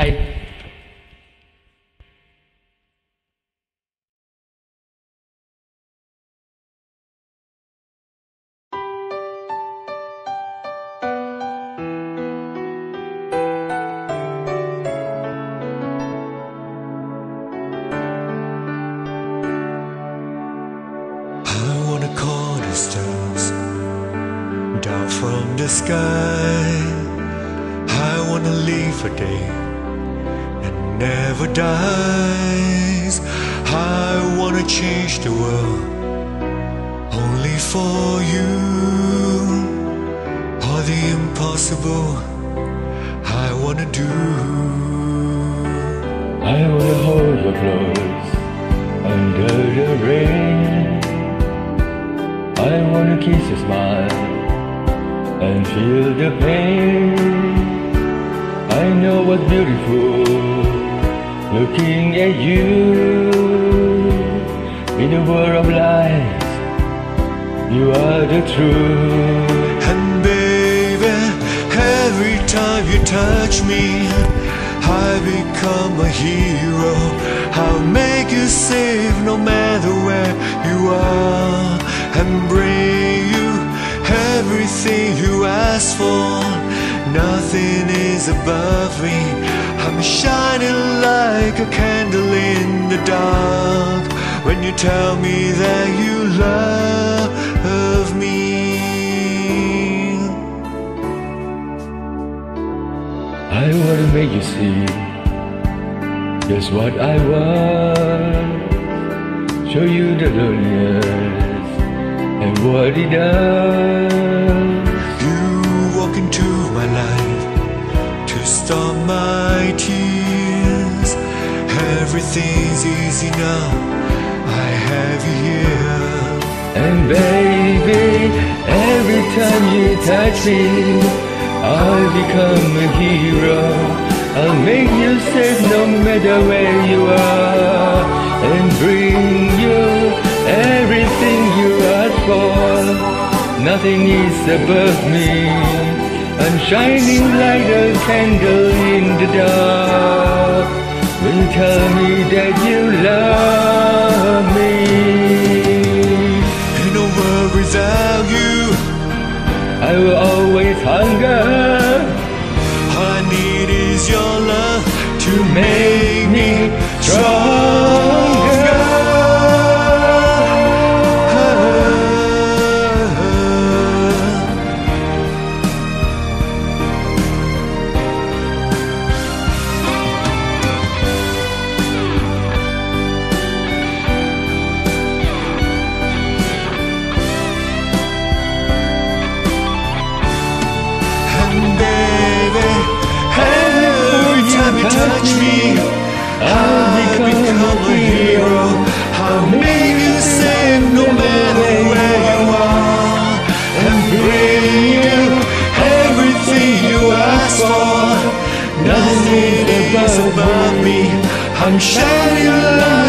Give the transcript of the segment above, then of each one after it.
Hi. Stars down from the sky. I wanna live a day never dies. I wanna change the world only for you. All the impossible I wanna do. I wanna hold you close under the rain. I wanna kiss your smile and feel the pain. I know what's beautiful looking at you in a world of lies. You are the truth. And baby, every time you touch me, I become a hero. I'll make you safe no matter where you are, and bring you everything you ask for. Nothing is above me. Shining like a candle in the dark when you tell me that you love me. I wanna make you see just what I want. Show you the loneliness and what it does. Everything's easy now. I have you here. And baby, every time you touch me, I'll become a hero. I'll make you safe no matter where you are, and bring you everything you ask for. Nothing is above me. I'm shining like a candle in the dark. You tell me that you love me. In a world without you, I will always hunger. All I need is your love to make me me touch me, I'll become a hero. I'll make you safe no matter where you are, and bring you everything you ask for. Nothing is above me. I'm shining like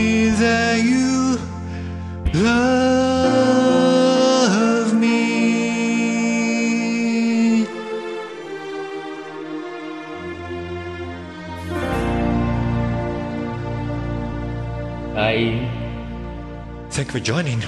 me that you love me. Bye. Thank you for joining.